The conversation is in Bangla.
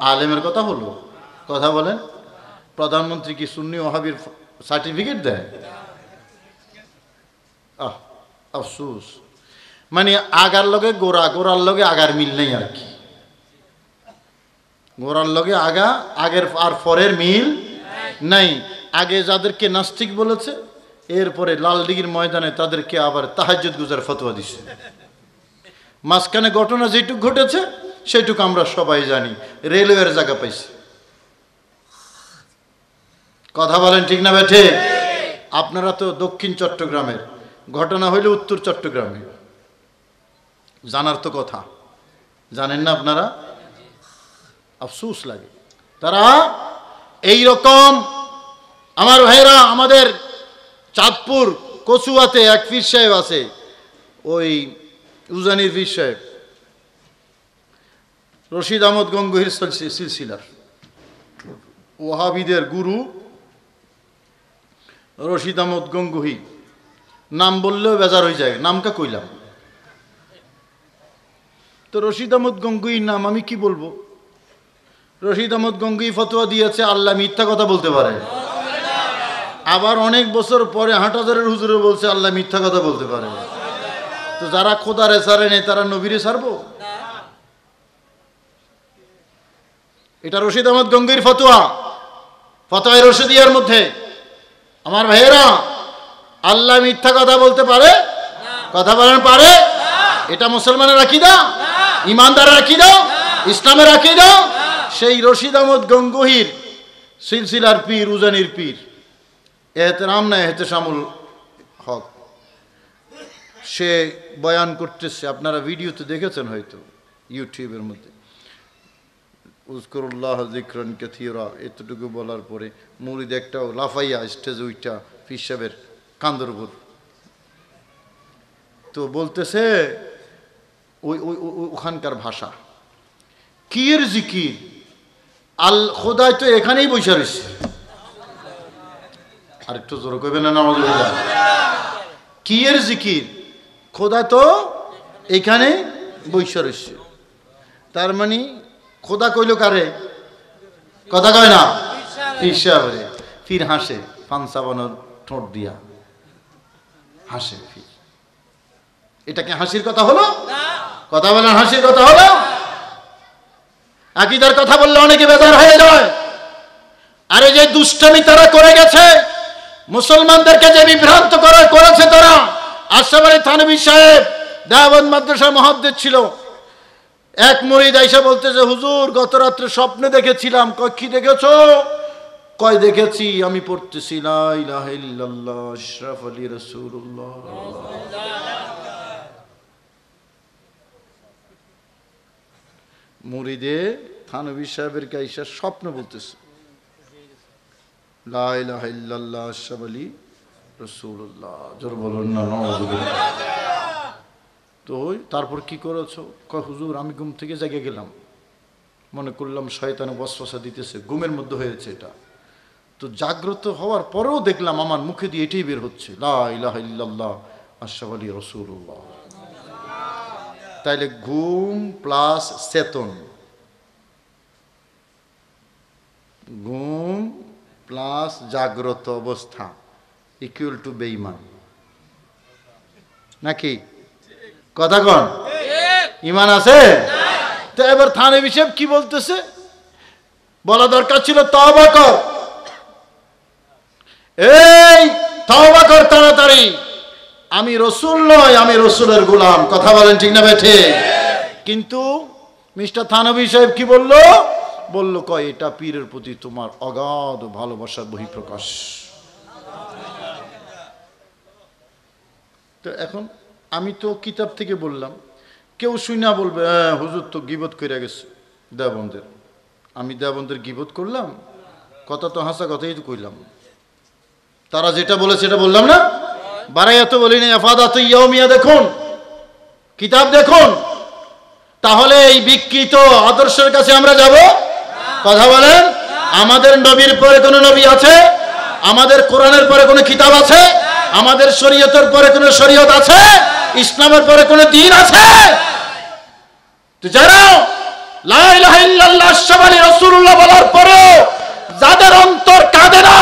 আলেমের কথা হলো? কথা বলেন। প্রধানমন্ত্রী কি সুন্নি ওহাবির সার্টিফিকেট দেয়? আহ, আফসুস। মানে আগার লগে গোড়া, গোড়ার লগে আগার মিল নেই আর কি। গোড়ার লগে আগা, আগের আর পরের মিল নাই। আগে যাদেরকে নাস্তিক বলেছে, এরপরে লালদিঘির ময়দানে তাদেরকে আবার তাহাজ্জুদ গুজার ফতোয়া দিছে। মাঝখানে ঘটনা যেটুক ঘটেছে সেটুকু আমরা সবাই জানি। রেলওয়ের জায়গা পাইছে। কথা বলেন ঠিক না বেঠে আপনারা তো দক্ষিণ চট্টগ্রামের। ঘটনা হইলে উত্তর চট্টগ্রামে। জানার তো কথা। জানেন না আপনারা? আফসুস লাগে। তারা এই রকম আমার ভাইরা আমাদের চাঁদপুর কচুয়াতে এক ফির সাহেব আছে। ওই উজানির ফির সাহেব। রশিদ আহমদ গঙ্গহির সিলসি- সিলসিলার। ওহাবিদের গুরু রশিদ আহমদ গঙ্গুহি। নাম বললেও বেজার হয়ে যায়। নামটা কইলাম। তো রশিদ আহমদ গঙ্গুইর নাম আমি কি বলব? রশিদ আহমদ গঙ্গুই ফতোয়া দিয়েছে, আল্লাহ মিথ্যা কথা বলতে পারে। আবার অনেক বছর পরে হাটাজারের হুজুরে বলছে, আল্লাহ মিথ্যা কথা বলতে পারে। তো যারা খোদারে সারে নেই, তারা নবীরে সারবো? এটা রশিদ আহমদ গঙ্গির ফতোয়া। ফতোয়া রশিদিয়ার মধ্যে। আমার ভাইয়েরা, আল্লাহ মিথ্যা কথা বলতে পারে? কথা বলেন পারে? এটা মুসলমানের রাখি দাও ইমানদার রাখি দাও ইসলামের রাখি দাও সেই রশিদ আহমদ গঙ্গহির সিলসিলার পীর, উজানির পীর। এহতেরাম না এহতেশামুল হক। সে বয়ান করতেছে, আপনারা ভিডিওতে দেখেছেন হয়তো, ইউটিউবের মধ্যে। উজকরুল্লাহ জিক্রন কেথিরা, এতটুকু বলার পরে মুরিদ একটা লাফাইয়া স্টেজ উইটা ফিসাবের কান্দর তো বলতেছে, ওই ওই ওখানকার ভাষা। কিয়ের জিকির? আল খোদায় তো এখানেই বসে রয়েছে আর একটু জোর করবে না কিয়ের জিকির? খোদা তো এখানে বসে রয়েছে তার মানে খোদা কইল কারে? কথা কয় না? ফির ফির হাসে পানসাবানোর ঠোঁট দিয়া। হাসে ফির। এটা কি হাসির কথা হলো? কথা বলেন হাসির কথা হলো? আকিদার কথা বললে অনেকে বেজার হয়ে যায়। আরে যে দুষ্টামি তারা করে গেছে মুসলমানদেরকে যে বিভ্রান্ত করে করেছে তারা। আলী থানবী সাহেব দেওয়াবন্দ মাদ্রাসার মহাদ্দের ছিল। এক মরিদ আইসা বলতেছে, হুজুর গত রাত্রে স্বপ্নে দেখেছিলাম। কয়, কি দেখেছ? কয়, দেখেছি, আমি পড়তেছি মুরিদে থানবী সাহেবের কাইসা স্বপ্ন বলতেছে, লা ইলাহা ইল্লাল্লাহ, আশরাফ আলী রাসূলুল্লাহ। জোর বলুন না তো ওই, তারপর কি করেছ? কয়, হুজুর, আমি ঘুম থেকে জেগে গেলাম। মনে করলাম শয়তানে বসফসা দিতেছে, ঘুমের মধ্যে হয়েছে এটা। তো জাগ্রত হওয়ার পরেও দেখলাম আমার মুখে দিয়ে এটাই বের হচ্ছে, লা ইলাহা ইল্লাল্লাহ আশরাফ আলী রসুল্লাহ তাইলে ঘুম প্লাস চেতন। ঘুম প্লাস জাগ্রত অবস্থা ইকুয়াল টু বেইমান নাকি? কথা কন। ইমান আছে? তো এবার থানে হিসেব কি বলতেছে? বলা দরকার ছিল তবা কর। এই তবা কর তাড়াতাড়ি। আমি রসুল নয়, আমি রসুলের গোলাম। কথা বলেন ঠিক না বেঠে? কিন্তু মিস্টার থানবী সাহেব কি বলল? বলল, কয়, এটা পীরের প্রতি তোমার অগাধ ভালোবাসার বহিঃপ্রকাশ। তো এখন আমি তো কিতাব থেকে বললাম, কেউ শুই না বলবে হ্যাঁ হুজুর তো গিবত করে গেছে দেবন্দের আমি দেবন্দের গিবত করলাম, কথা তো হাসা কথাই তো কইলাম। তারা যেটা বলে সেটা বললাম না? বারাই এত বলি না আফাদা তো ইয়মিয়া দেখুন, কিতাব দেখুন। তাহলে এই বিকৃত আদর্শের কাছে আমরা যাব? কথা বলেন, আমাদের নবীর পরে কোনো নবী আছে? আমাদের কোরআনের পরে কোনো কিতাব আছে? আমাদের শরীয়তের পরে কোনো শরীয়ত আছে? ইসলামের পরে কোনো দিন আছে? তো যারা লাহ রসুল্লাহ বলার পরেও যাদের অন্তর কাঁদে না